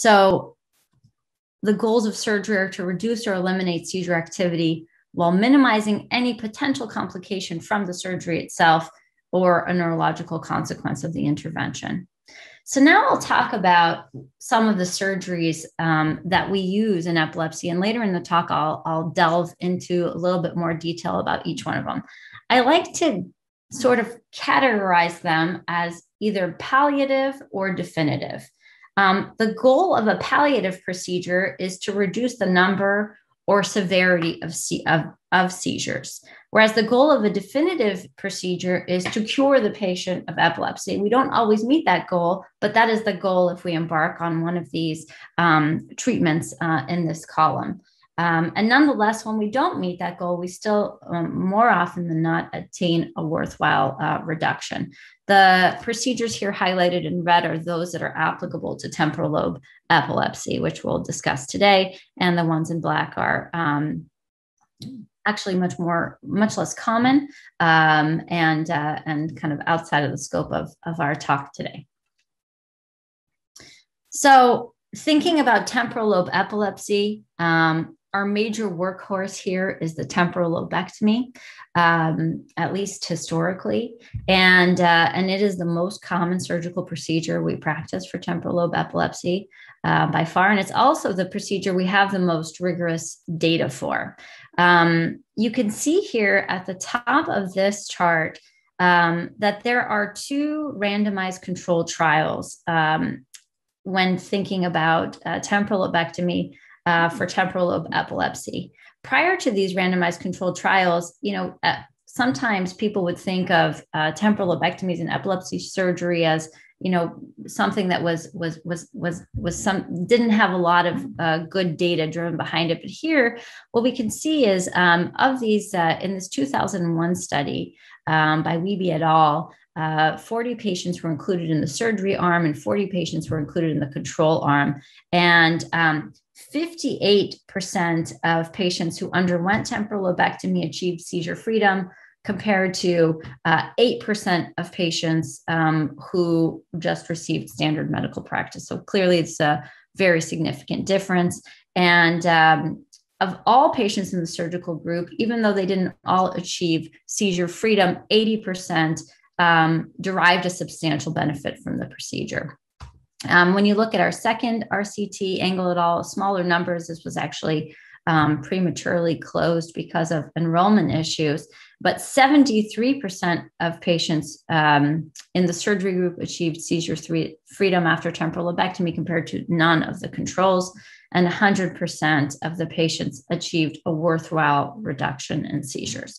So the goals of surgery are to reduce or eliminate seizure activity while minimizing any potential complication from the surgery itself or a neurological consequence of the intervention. So now I'll talk about some of the surgeries um, that we use in epilepsy, and later in the talk, I'll, I'll delve into a little bit more detail about each one of them. I like to sort of categorize them as either palliative or definitive. Um, the goal of a palliative procedure is to reduce the number or severity of, of, of seizures. Whereas the goal of a definitive procedure is to cure the patient of epilepsy. We don't always meet that goal, but that is the goal if we embark on one of these um, treatments uh, in this column. Um, and nonetheless, when we don't meet that goal, we still um, more often than not attain a worthwhile uh, reduction. The procedures here highlighted in red are those that are applicable to temporal lobe epilepsy, which we'll discuss today, and the ones in black are um, actually much more, much less common, um, and uh, and kind of outside of the scope of of our talk today. So, thinking about temporal lobe epilepsy, um, our major workhorse here is the temporal lobectomy, um, at least historically, and uh, and it is the most common surgical procedure we practice for temporal lobe epilepsy uh, by far, and it's also the procedure we have the most rigorous data for. Um, you can see here at the top of this chart um, that there are two randomized controlled trials um, when thinking about uh, temporal lobectomy uh, for temporal lobe epilepsy. Prior to these randomized controlled trials, you know, uh, sometimes people would think of uh, temporal lobectomies and epilepsy surgery as you know something that was was was was was some didn't have a lot of uh, good data driven behind it. But here what we can see is um, of these uh, in this 2001 study um, by Wiebe et al uh, 40 patients were included in the surgery arm and 40 patients were included in the control arm. And um, 58% of patients who underwent temporal lobectomy achieved seizure freedom, compared to uh, 8% of patients um, who just received standard medical practice. So clearly, it's a very significant difference. And um, of all patients in the surgical group, even though they didn't all achieve seizure freedom, 80% um, derived a substantial benefit from the procedure. Um, when you look at our second RCT, Engel et al., smaller numbers, this was actually um, prematurely closed because of enrollment issues. But 73% of patients um, in the surgery group achieved seizure freedom after temporal lobectomy compared to none of the controls. And 100% of the patients achieved a worthwhile reduction in seizures.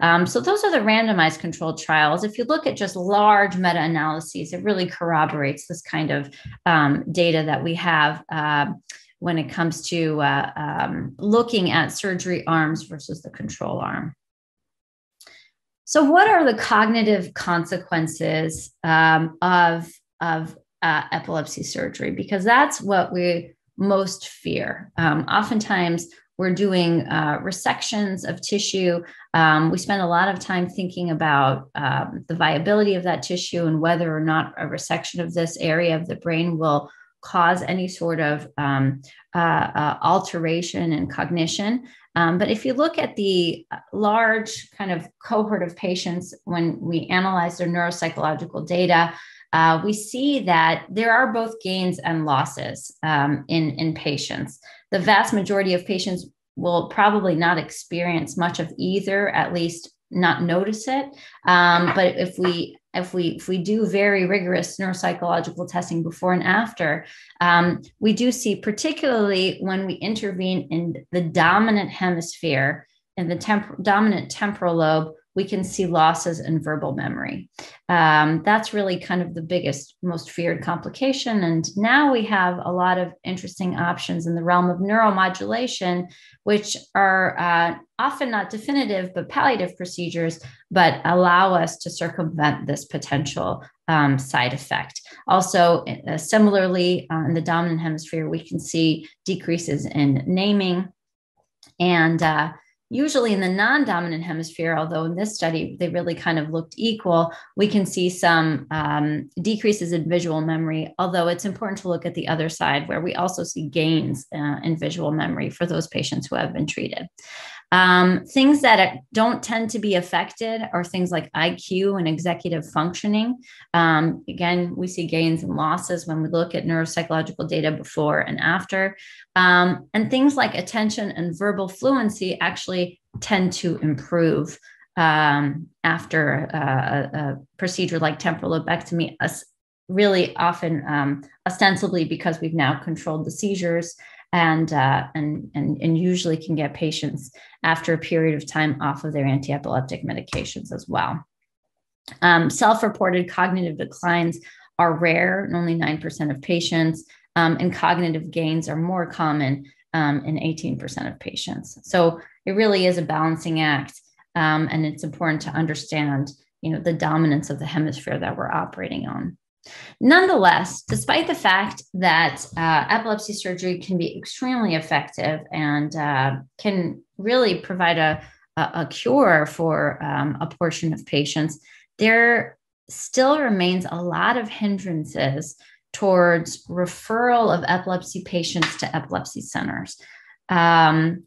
Um, so, those are the randomized controlled trials. If you look at just large meta analyses, it really corroborates this kind of um, data that we have. Uh, when it comes to uh, um, looking at surgery arms versus the control arm. So, what are the cognitive consequences um, of, of uh, epilepsy surgery? Because that's what we most fear. Um, oftentimes, we're doing uh, resections of tissue. Um, we spend a lot of time thinking about um, the viability of that tissue and whether or not a resection of this area of the brain will cause any sort of um, uh, uh, alteration in cognition. Um, but if you look at the large kind of cohort of patients when we analyze their neuropsychological data, uh, we see that there are both gains and losses um, in, in patients. The vast majority of patients will probably not experience much of either, at least not notice it. Um, but if we if we if we do very rigorous neuropsychological testing before and after, um, we do see, particularly when we intervene in the dominant hemisphere in the temp- dominant temporal lobe, we can see losses in verbal memory. Um, that's really kind of the biggest, most feared complication. And now we have a lot of interesting options in the realm of neuromodulation, which are uh, often not definitive, but palliative procedures, but allow us to circumvent this potential um, side effect. Also, uh, similarly, uh, in the dominant hemisphere, we can see decreases in naming and uh, usually in the non-dominant hemisphere although in this study they really kind of looked equal we can see some um, decreases in visual memory although it's important to look at the other side where we also see gains uh, in visual memory for those patients who have been treated um, things that don't tend to be affected are things like IQ and executive functioning. Um, again, we see gains and losses when we look at neuropsychological data before and after. Um, and things like attention and verbal fluency actually tend to improve um, after a, a, procedure like temporal lobectomy, really often um, ostensibly because we've now controlled the seizures and, uh, and, and, and usually can get patients after a period of time off of their anti-epileptic medications as well. Um, self-reported cognitive declines are rare in only 9% of patients, um, and cognitive gains are more common um, in 18% of patients. So it really is a balancing act, um, and it's important to understand, you know, the dominance of the hemisphere that we're operating on. Nonetheless, despite the fact that uh, epilepsy surgery can be extremely effective and uh, can really provide a, a, cure for um, a portion of patients, there still remains a lot of hindrances towards referral of epilepsy patients to epilepsy centers. Um,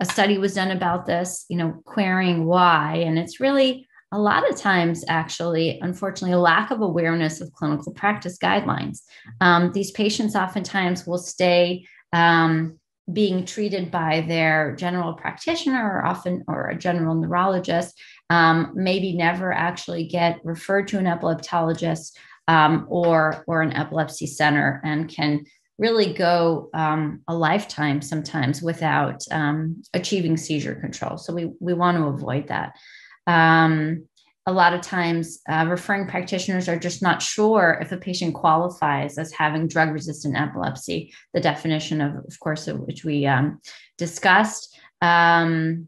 a study was done about this, you know, querying why, and it's really a lot of times, actually, unfortunately, a lack of awareness of clinical practice guidelines. Um, these patients oftentimes will stay um, being treated by their general practitioner or often or a general neurologist, um, maybe never actually get referred to an epileptologist um, or or an epilepsy center, and can really go um, a lifetime sometimes without um, achieving seizure control. So we we want to avoid that. Um, a lot of times, uh, referring practitioners are just not sure if a patient qualifies as having drug resistant epilepsy, the definition of, of course, which we um, discussed. Um,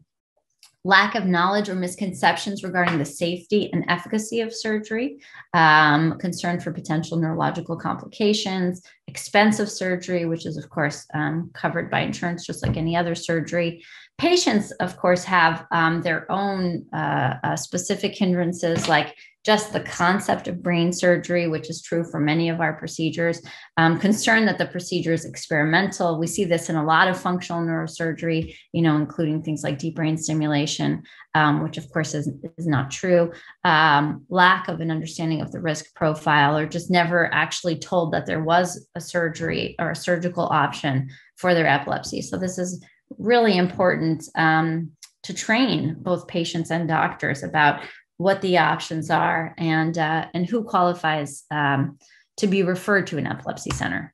lack of knowledge or misconceptions regarding the safety and efficacy of surgery, um, concern for potential neurological complications, expensive surgery, which is, of course, um, covered by insurance just like any other surgery, Patients, of course, have um, their own uh, uh, specific hindrances, like just the concept of brain surgery, which is true for many of our procedures. Um, concern that the procedure is experimental. We see this in a lot of functional neurosurgery, you know, including things like deep brain stimulation, um, which of course is, is not true. Um, lack of an understanding of the risk profile, or just never actually told that there was a surgery or a surgical option for their epilepsy. So this is really important um, to train both patients and doctors about what the options are and uh, and who qualifies um, to be referred to an epilepsy center.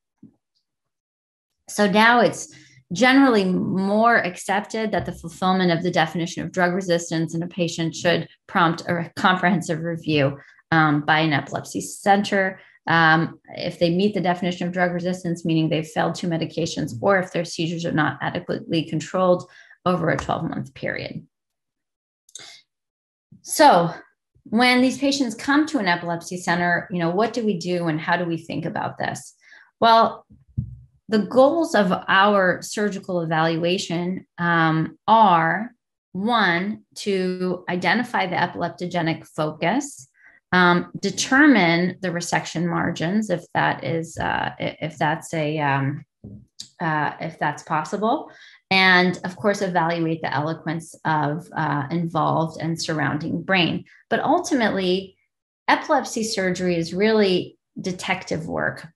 So now it's generally more accepted that the fulfillment of the definition of drug resistance in a patient should prompt a comprehensive review um, by an epilepsy center um, if they meet the definition of drug resistance, meaning they've failed two medications, or if their seizures are not adequately controlled over a 12 month period. So, when these patients come to an epilepsy center, you know, what do we do and how do we think about this? Well, the goals of our surgical evaluation um, are one, to identify the epileptogenic focus um, determine the resection margins if that is uh, if that's a um, uh, if that's possible. And of course evaluate the eloquence of uh, involved and surrounding brain. But ultimately epilepsy surgery is really detective work.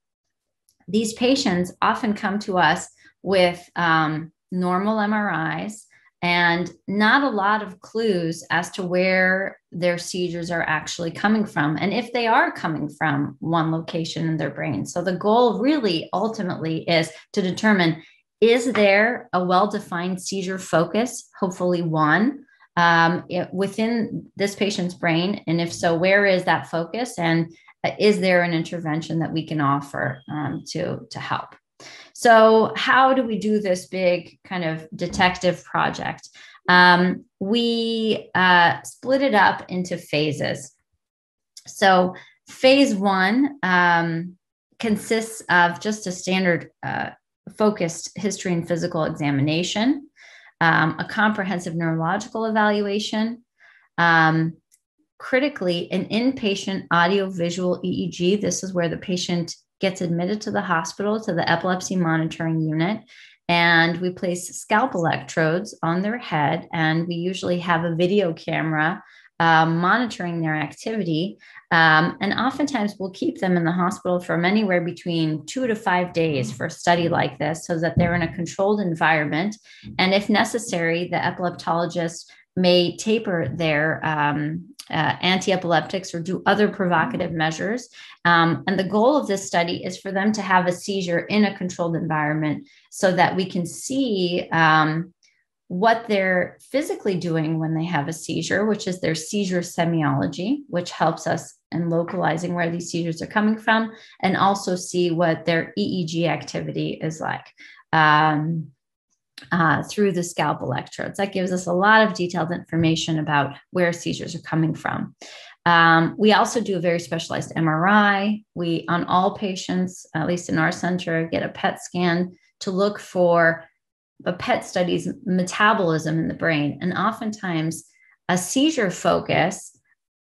These patients often come to us with um, normal mris and not a lot of clues as to where their seizures are actually coming from and if they are coming from one location in their brain. So the goal really ultimately is to determine is there a well defined seizure focus, hopefully one. Um, it, within this patient's brain? And if so, where is that focus? And uh, is there an intervention that we can offer um, to, to help? So, how do we do this big kind of detective project? Um, we uh, split it up into phases. So, phase one um, consists of just a standard uh, focused history and physical examination. um, a comprehensive neurological evaluation, um, critically, an inpatient audiovisual EEG. This is where the patient gets admitted to the hospital to the epilepsy monitoring unit. And we place scalp electrodes on their head, and we usually have a video camera um, monitoring their activity. Um, and oftentimes we'll keep them in the hospital from anywhere between two to five days for a study like this so that they're in a controlled environment. And if necessary, the epileptologist may taper their um, uh, anti-epileptics or do other provocative measures. Um, and the goal of this study is for them to have a seizure in a controlled environment so that we can see um, what they're physically doing when they have a seizure, which is their seizure semiology, which helps us in localizing where these seizures are coming from, and also see what their EEG activity is like um, uh, through the scalp electrodes. That gives us a lot of detailed information about where seizures are coming from. Um, we also do a very specialized MRI. We, on all patients, at least in our center, get a PET scan to look for a PET studies metabolism in the brain. And oftentimes, a seizure focus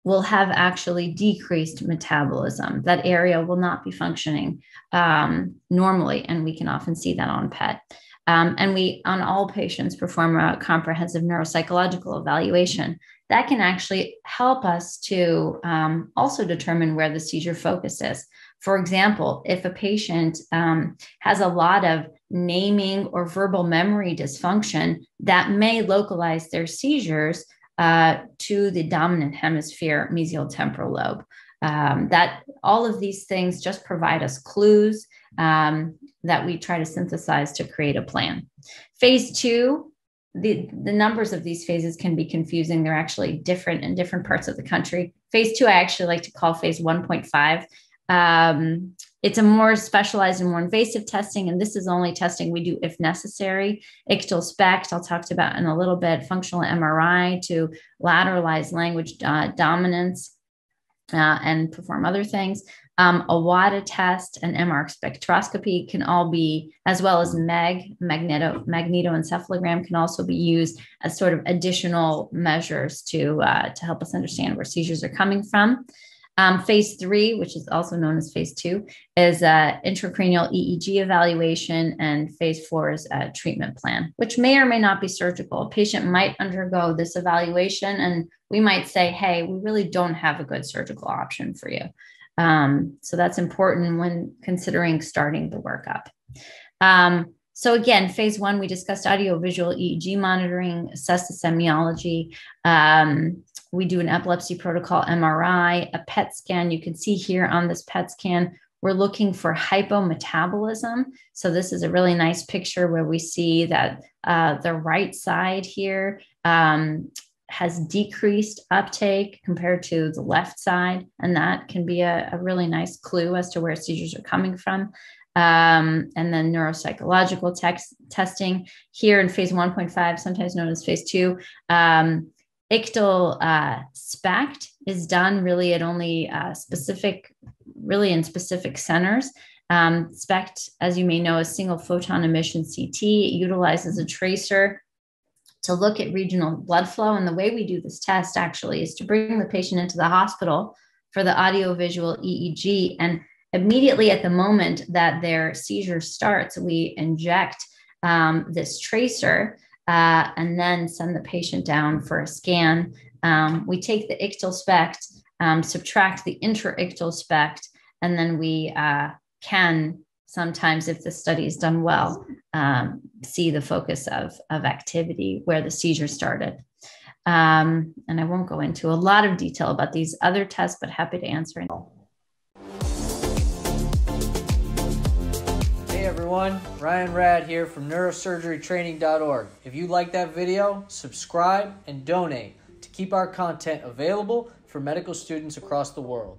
will have actually decreased metabolism. That area will not be functioning um, normally, and we can often see that on PET. Um, and we, on all patients, perform a comprehensive neuropsychological evaluation. That can actually help us to um, also determine where the seizure focus is. For example, if a patient um, has a lot of naming or verbal memory dysfunction, that may localize their seizures uh, to the dominant hemisphere mesial temporal lobe. Um, that all of these things just provide us clues um, that we try to synthesize to create a plan. Phase two, the, the numbers of these phases can be confusing. They're actually different in different parts of the country. Phase two, I actually like to call phase 1.5. Um, it's a more specialized and more invasive testing, and this is only testing we do if necessary. Ictal SPECT, I'll talk about in a little bit, functional MRI to lateralize language uh, dominance uh, and perform other things. Um, a WADA test and MR spectroscopy can all be, as well as MEG, magneto, magnetoencephalogram, can also be used as sort of additional measures to, uh, to help us understand where seizures are coming from. Um, phase three, which is also known as phase two, is intracranial EEG evaluation, and phase four is a treatment plan, which may or may not be surgical. A patient might undergo this evaluation, and we might say, hey, we really don't have a good surgical option for you. Um, so that's important when considering starting the workup. Um, so again, phase one, we discussed audiovisual EEG monitoring, assess the semiology. Um, we do an epilepsy protocol MRI, a PET scan. You can see here on this PET scan, we're looking for hypometabolism. So this is a really nice picture where we see that uh, the right side here um, has decreased uptake compared to the left side. And that can be a, a really nice clue as to where seizures are coming from. Um, and then neuropsychological text, testing here in phase 1.5, sometimes known as phase two. Um, ictal uh, SPECT is done really at only uh, specific, really in specific centers. Um, SPECT, as you may know, is single photon emission CT. It utilizes a tracer to look at regional blood flow. And the way we do this test actually is to bring the patient into the hospital for the audiovisual EEG. And immediately at the moment that their seizure starts, we inject um, this tracer uh, and then send the patient down for a scan. Um, we take the ictal SPECT, um, subtract the inter-ictal SPECT, and then we uh, can sometimes, if the study is done well, um, see the focus of, of activity where the seizure started. Um, and I won't go into a lot of detail about these other tests, but happy to answer. Any. Everyone, Ryan Rad here from neurosurgerytraining.org. If you like that video, subscribe and donate to keep our content available for medical students across the world.